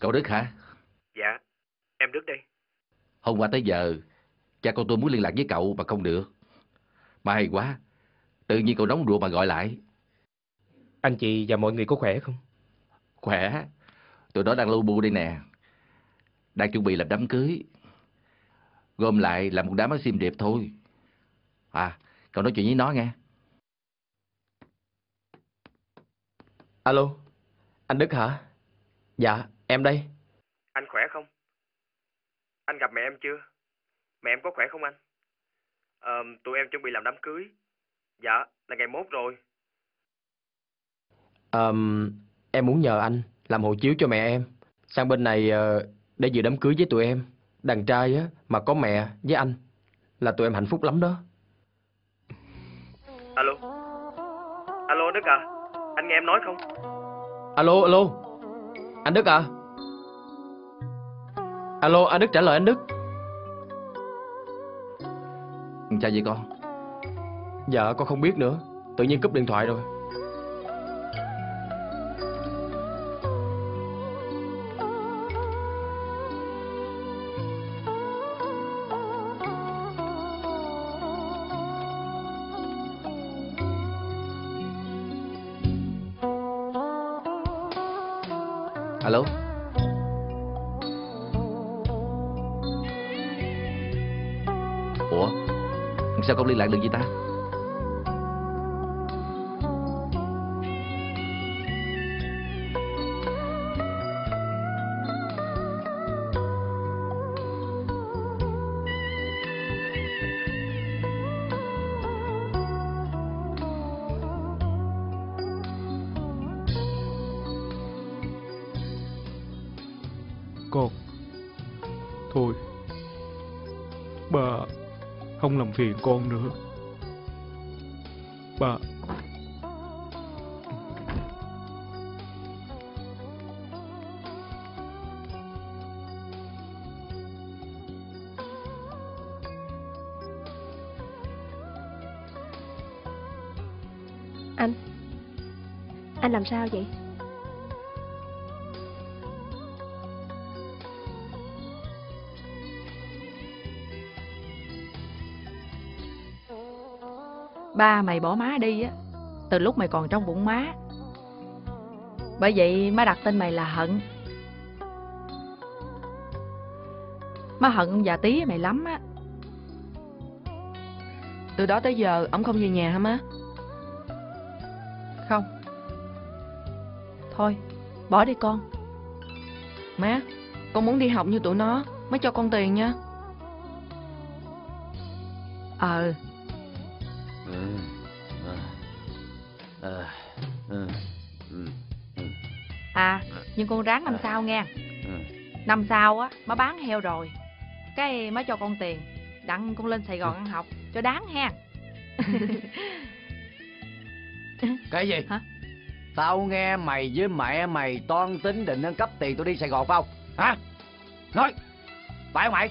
Cậu Đức hả? Dạ, em Đức đây. Hôm qua tới giờ, cha con tôi muốn liên lạc với cậu mà không được. Mà hay quá, tự nhiên cậu nóng ruột mà gọi lại. Anh chị và mọi người có khỏe không? Khỏe, tụi nó đang lưu bu đây nè. Đang chuẩn bị làm đám cưới. Gom lại làm một đám ở xiêm điệp thôi. À, cậu nói chuyện với nó nghe. Alo, anh Đức hả? Dạ, em đây. Anh khỏe không? Anh gặp mẹ em chưa? Mẹ em có khỏe không anh? Ờ, tụi em chuẩn bị làm đám cưới. Dạ, là ngày mốt rồi. Ờm, em muốn nhờ anh làm hộ chiếu cho mẹ em. Sang bên này ờ, để dự đám cưới với tụi em. Đàn trai á, mà có mẹ với anh là tụi em hạnh phúc lắm đó. Alo. Alo Đức à, anh nghe em nói không? Alo, alo. Anh Đức à? Alo, anh Đức trả lời anh Đức. Chào gì con? Dạ, con không biết nữa. Tự nhiên cúp điện thoại rồi. Alo? Ủa? Sao không liên lạc được gì ta? Thôi. Bà Không làm phiền con nữa. Bà Anh. Anh làm sao vậy? Ba mày bỏ má đi á Từ lúc mày còn trong bụng má Bởi vậy má đặt tên mày là Hận Má hận ông già tí mày lắm á Từ đó tới giờ ông không về nhà hả má? Không Thôi bỏ đi con Má, con muốn đi học như tụi nó, má cho con tiền nha. Ờ. À. À. Ừ. Ừ. Ừ. À nhưng con ráng năm sau nghe. Năm sau á má bán heo rồi Cái má cho con tiền Đặng con lên Sài Gòn ăn học Cho đáng ha Cái gì? Hả? Tao nghe mày với mẹ mày toan tính định nâng cấp tiền tôi đi Sài Gòn phải không? Hả? Nói! Phải không mày?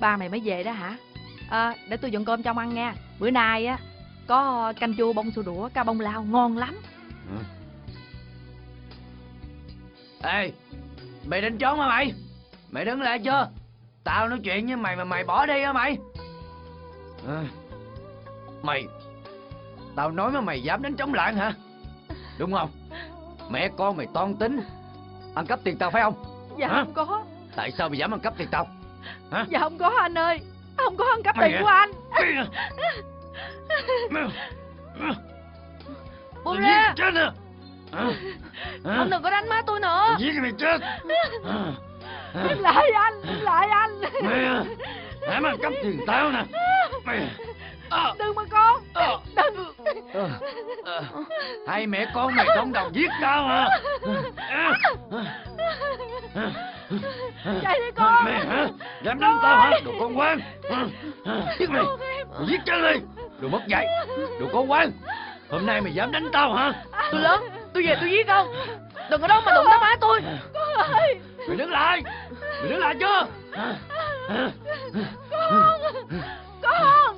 Ba mày mới về đó hả à, Để tôi dọn cơm trong ăn nha Bữa nay á Có canh chua bông sù đũa Cá bông lao ngon lắm Ê! Mày định trốn hả mày? Mày đứng lại chưa? Tao nói chuyện với mày mà mày bỏ đi hả mày? À, mày... Tao nói mà mày dám đánh chống lại hả? Đúng không? Mẹ con mày toan tính ăn cắp tiền tao phải không? Dạ Hả? không có Tại sao mày dám ăn cắp tiền tao? Hả? Dạ không có anh ơi Không có ăn cắp tiền à? của anh Buông ra! chết? Hả? Ông đừng có đánh má tôi nữa! Giết mày chết! Im lại anh Im lại anh Mày à! Dám ăn cắp tiền tao nè! Mày à! Đừng mà con Ờ. Đừng Ờ, ờ, Hai mẹ con mày không đồng giết tao hả? À, à, Chạy đi con Mày hả? Dám đánh tao hả? Đồ con quan! Giết mày! Mày giết chết đi! Đồ mất dạy! Đồ con quan! Hôm nay mày dám đánh tao hả? Tôi lớn, tôi về tôi giết ông! Đừng có đâu mà đụng tới má tôi! Con ơi Mày đứng lại! Mày đứng lại chưa? Con Con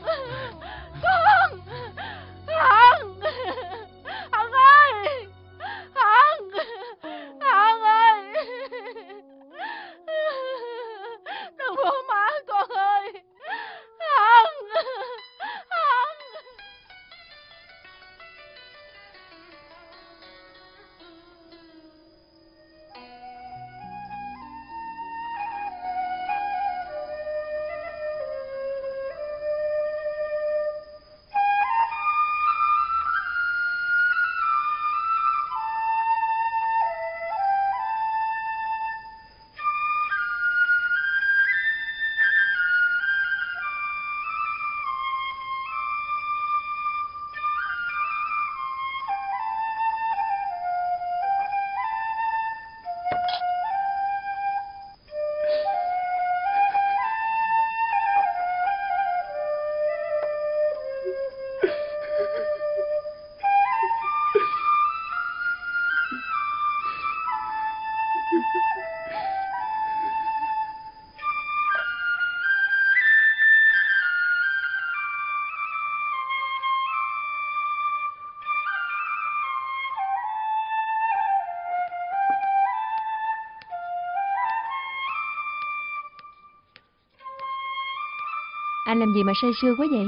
Anh làm gì mà say sưa quá vậy?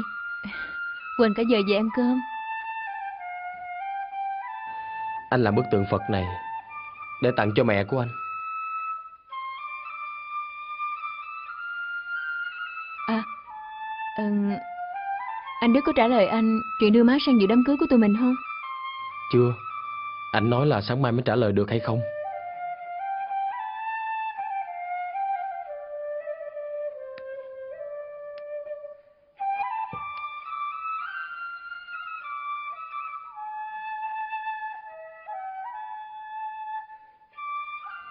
Quên cả giờ về ăn cơm. Anh làm bức tượng Phật này để tặng cho mẹ của anh. À, ừm, anh Đức có trả lời anh chuyện đưa má sang dự đám cưới của tụi mình không? Chưa. Anh nói là sáng mai mới trả lời được hay không?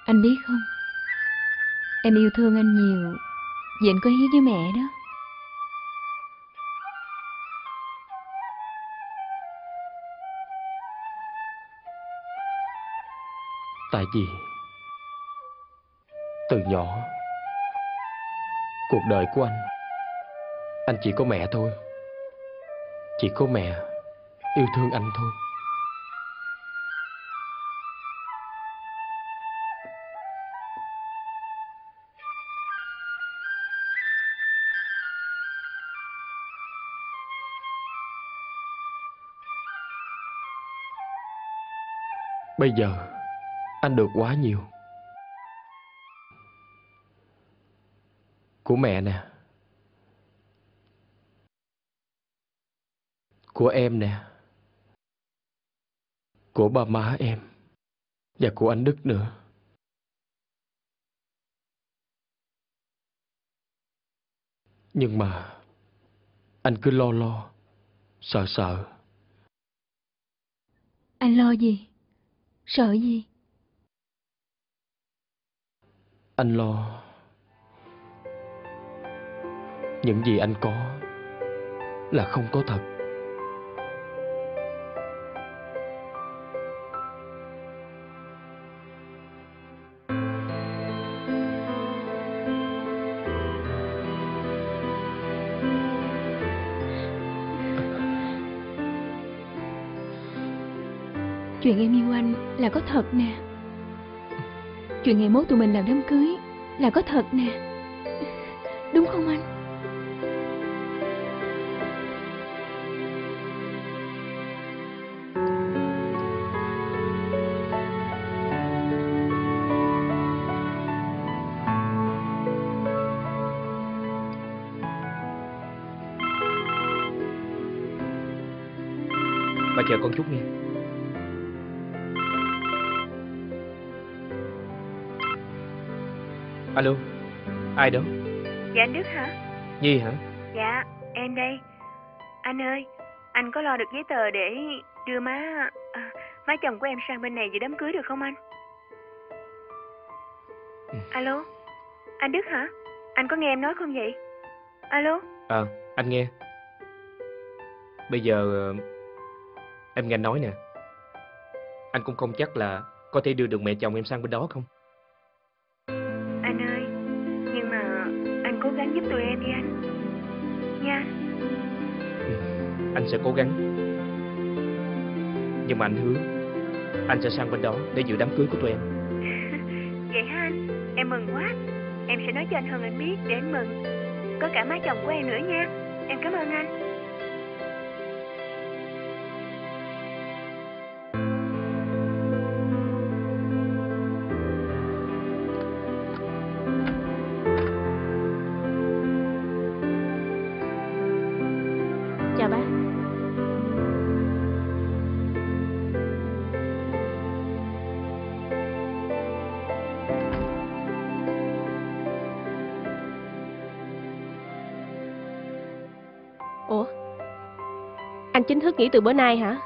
Anh biết không? Em yêu thương anh nhiều vì anh có hiếu với mẹ đó. Tại vì từ nhỏ, cuộc đời của anh anh chỉ có mẹ thôi. Chỉ có mẹ yêu thương anh thôi. Bây giờ anh được quá nhiều. Của mẹ nè. Của em nè. Của ba má em. Và của anh Đức nữa. Nhưng mà anh cứ lo lo, sợ sợ. Anh lo gì? Sợ gì? Anh lo những gì anh có là không có thật. Chuyện em yêu anh là có thật nè. Chuyện ngày mốt tụi mình làm đám cưới là có thật nè. Đúng không anh? Bà chờ con chút nghe. Alo, ai đó? Dạ anh Đức hả? Nhi hả? Dạ, em đây. Anh ơi, anh có lo được giấy tờ để đưa má à, má chồng của em sang bên này dự đám cưới được không anh? Ừ. Alo, anh Đức hả? Anh có nghe em nói không vậy? Alo, Ờ, anh nghe. Bây giờ ờ, em nghe anh nói nè. Anh cũng không chắc là có thể đưa được mẹ chồng em sang bên đó không? Anh sẽ cố gắng. Nhưng mà anh hứa, anh sẽ sang bên đó để dự đám cưới của tụi em. Vậy hả anh? Em mừng quá. Em sẽ nói cho anh Hân anh biết để anh mừng. Có cả má chồng của em nữa nha. Em cảm ơn anh. Ủa? Anh chính thức nghỉ từ bữa nay hả?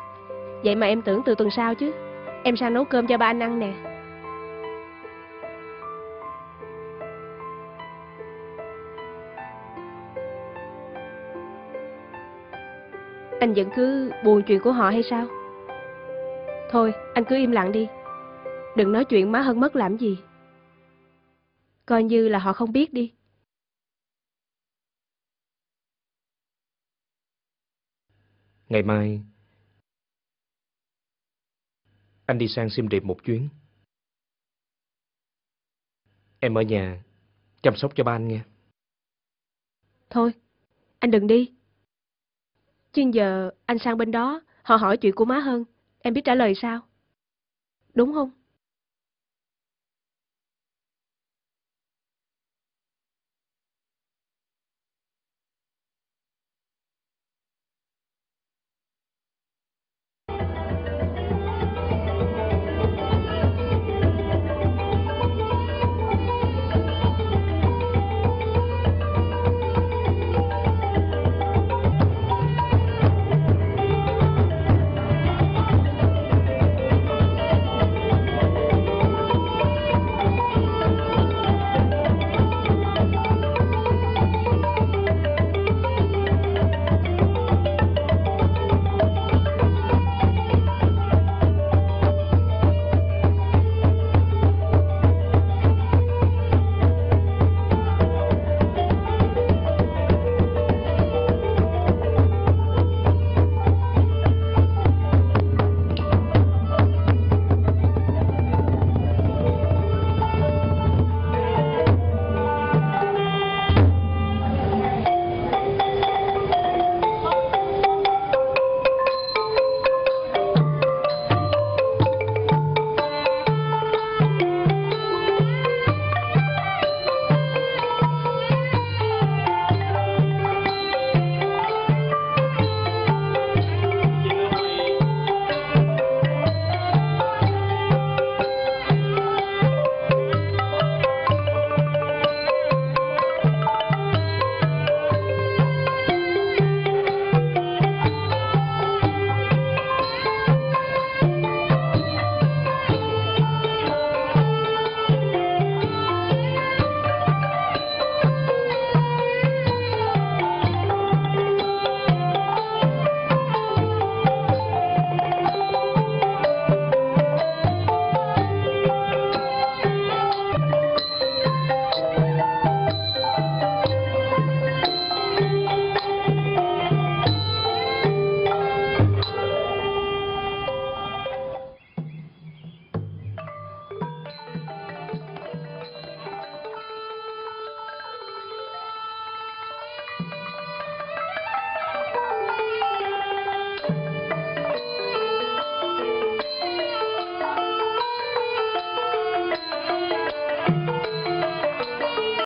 Vậy mà em tưởng từ tuần sau chứ. Em sang nấu cơm cho ba anh ăn nè. Anh vẫn cứ buồn chuyện của họ hay sao? Thôi, anh cứ im lặng đi. Đừng nói chuyện má hơn mất làm gì. Coi như là họ không biết đi. Ngày mai, anh đi sang Sim Điệp một chuyến. Em ở nhà chăm sóc cho ba anh nghe. Thôi, anh đừng đi. Chứ giờ anh sang bên đó, họ hỏi chuyện của má hơn, em biết trả lời sao? Đúng không?